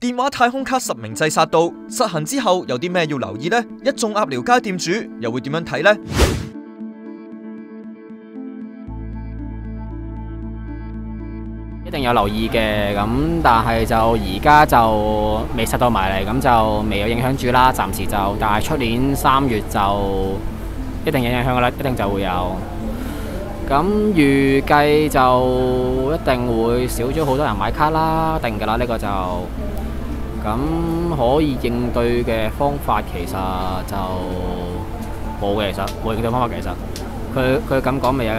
電話太空卡實名制殺到實行之後，有啲咩要留意呢？一眾鴨寮街店主又會點樣睇呢？一定有留意嘅，咁但係就而家就未實到埋嚟，咁就未有影響住啦。暫時就，但係出年三月就一定有影響噶啦，一定就會有。咁預計就一定會少咗好多人買卡啦，定噶啦呢個就。咁可以應對嘅方法其實就冇嘅，其實冇應對方法其實。佢佢咁講咪有，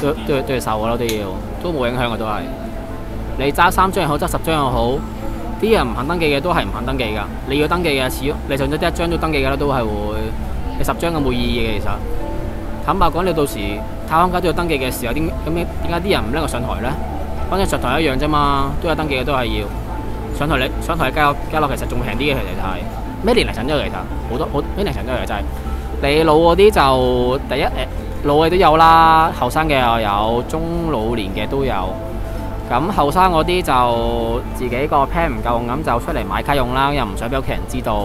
都都要都要受嘅咯，都要都冇影響嘅都係。你揸三張又好，揸十張又好，啲人唔肯登記嘅都係唔肯登記㗎。你要登記嘅，始你上咗一張都登記嘅啦，都係會。你十張咁冇意義嘅其實。坦白講，你到時太空卡都要登記嘅時候，點咁點解啲人唔拎個上台咧？反正上台一樣啫嘛，都有登記嘅都係要上台。你上台嘅加加落其實仲平啲嘅，其實係咩年齡層都有其實好多好咩年齡都有就係、你老嗰啲就第一誒老嘅都有啦，後生嘅又有，中老年嘅都有。咁後生嗰啲就自己個 plan 唔夠，咁就出嚟買卡用啦，又唔想俾屋企人知道。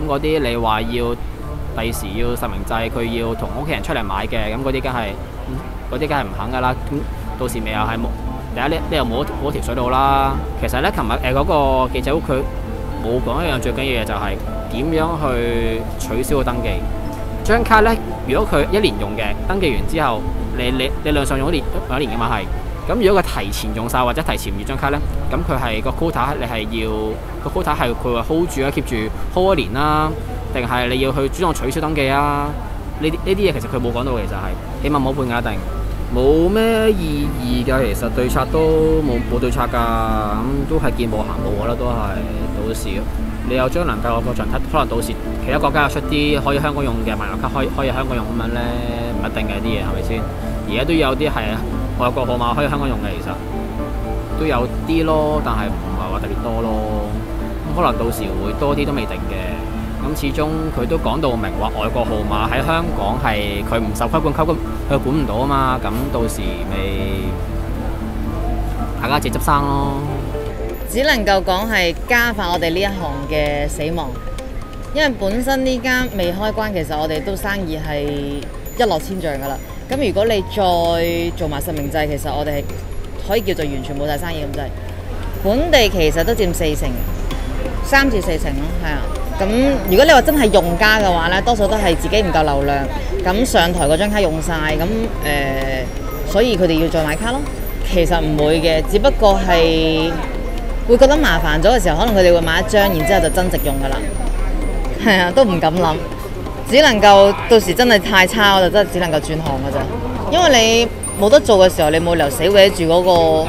咁嗰啲你話要第時要實名制，佢要同屋企人出嚟買嘅，咁嗰啲梗係嗰啲梗係唔肯噶啦。咁到時咪又係冇第一呢，你又冇冇條水路啦。其實咧，琴日誒嗰個記者會佢冇講一樣最緊要嘅就係點樣去取消個登記。張卡咧，如果佢一年用嘅，登記完之後，你你你量上用一年用一年嘅嘛係。咁如果佢提前用晒或者提前唔要張卡呢，咁佢係個 quota 你係要個 quota 係佢話 hold 住啊，keep 住 hold 一年啦，定係你要去主動取消登記啊？呢啲呢啲嘢其實佢冇講到，其實係起碼冇判額定冇咩意義㗎。其實對策都冇冇對策㗎，咁都係見步行步㗎啦，都係到時你有將能夠個場睇，可能到時其他國家出啲可以香港用嘅漫遊卡，可以可以香港用咁樣呢，唔一定嘅啲嘢係咪先？而家都有啲係外國號碼可以香港用嘅，其實都有啲咯，但係唔係話特別多咯。咁可能到時會多啲都未定嘅。咁始終佢都講到明話外國號碼喺香港係佢唔受規管，規管佢管唔到啊嘛。咁到時咪大家自己執生咯。只能夠講係加快我哋呢一行嘅死亡，因為本身呢間未開關，其實我哋都生意係一落千丈噶啦。咁如果你再做埋實名制，其實我哋係可以叫做完全冇晒生意咁滯。本地其實都佔四成，三至四成咯，係啊。咁如果你話真係用家嘅話呢，多數都係自己唔夠流量，咁上台嗰張卡用晒，咁誒、呃，所以佢哋要再買卡咯。其實唔會嘅，只不過係會覺得麻煩咗嘅時候，可能佢哋會買一張，然之後就增值用噶啦。係啊，都唔敢諗。只能夠到時真係太差，我就真係只能夠轉行㗎咋。因為你冇得做嘅時候，你冇理由死搲住嗰個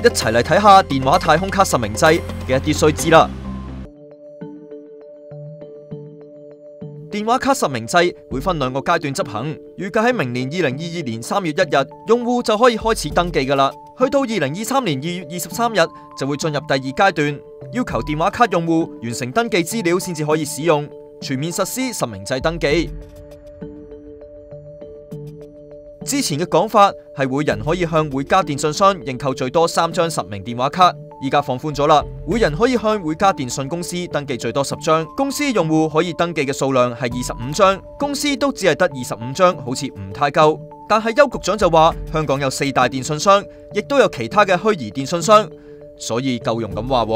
一齊嚟睇下電話太空卡實名制嘅一啲須知啦。電話卡實名制會分兩個階段執行，預計喺明年二零二二年三月一日，用戶就可以開始登記噶啦。去到二零二三年二月二十三日就會進入第二階段，要求電話卡用戶完成登記資料先至可以使用，全面實施實名制登記。之前嘅講法係每人可以向每家電信商認購最多三張實名電話卡，依家放寬咗啦，每人可以向每家電信公司登記最多十張，公司用戶可以登記嘅數量係二十五張，公司都只係得二十五張，好似唔太夠。但係邱局長就話，香港有四大電信商，亦都有其他嘅虛擬電信商，所以夠用咁話。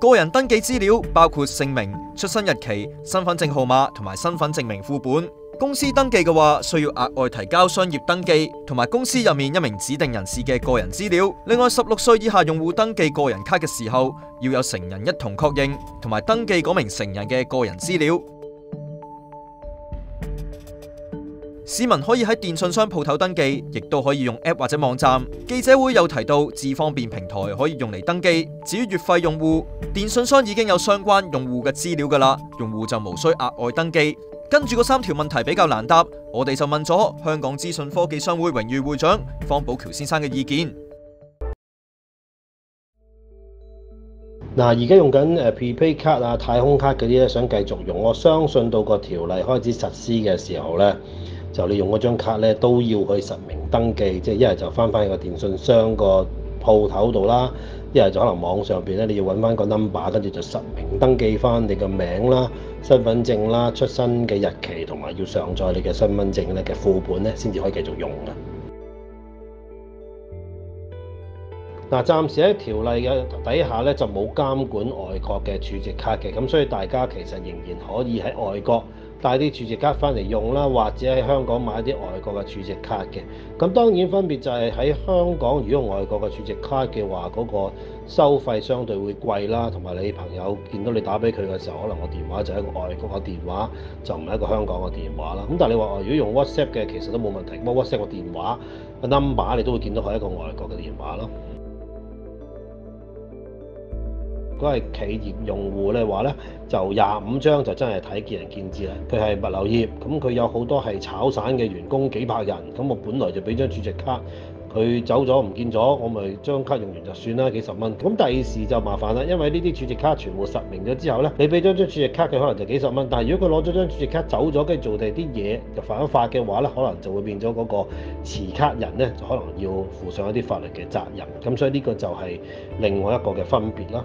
個人登記資料包括姓名、出生日期、身份證號碼同埋身份證明副本。公司登記嘅話，需要額外提交商業登記同埋公司入面一名指定人士嘅個人資料。另外，十六歲以下用戶登記個人卡嘅時候，要有成人一同確認同埋登記嗰名成人嘅個人資料。市民可以喺電信商鋪頭登記，亦都可以用 App 或者網站。記者會有提到智方便平台可以用嚟登記。至於月費用戶，電信商已經有相關用戶嘅資料㗎啦，用戶就無需額外登記。跟住嗰三條問題比較難答，我哋就問咗香港資訊科技商會榮譽會長方寶橋先生嘅意見。嗱，而家用緊誒 prepaid 卡啊、太空卡嗰啲咧，想繼續用，我相信到個條例開始實施嘅時候咧，就你用嗰張卡咧都要去實名登記，即係一係就翻返去個電信商個鋪頭度啦，一係就可能網上邊咧你要揾翻個 number，跟住就實名登記翻你個名啦、身份證啦、出生嘅日期同埋要上載你嘅身份證咧嘅副本咧，先至可以繼續用嘅。嗱，暫時喺條例嘅底下咧就冇監管外國嘅儲值卡嘅，咁所以大家其實仍然可以喺外國帶啲儲值卡翻嚟用啦，或者喺香港買啲外國嘅儲值卡嘅。咁當然分別就係喺香港，如果外國嘅儲值卡嘅話，嗰個收費相對會貴啦，同埋你朋友見到你打俾佢嘅時候，可能個電話就係一個外國嘅電話，就唔係一個香港嘅電話啦。咁但係你話如果用 WhatsApp 嘅，其實都冇問題。咁 WhatsApp 個電話個 number 你都會見到係一個外國嘅電話咯。如果係企業用戶咧話咧，就廿五張就真係睇見仁見智啦。佢係物流業，咁佢有好多係炒散嘅員工幾百人，咁我本來就俾張儲值卡，佢走咗唔見咗，我咪張卡用完就算啦，幾十蚊。咁第二時就麻煩啦，因為呢啲儲值卡全部實名咗之後咧，你俾咗張儲值卡佢可能就幾十蚊，但係如果佢攞咗張儲值卡走咗，跟住做第啲嘢就犯法嘅話咧，可能就會變咗嗰個持卡人咧，就可能要負上一啲法律嘅責任。咁所以呢個就係另外一個嘅分別啦。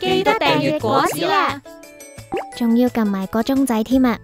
记得订阅果子啦，仲要揿埋个钟仔添啊！